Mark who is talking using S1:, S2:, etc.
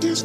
S1: This.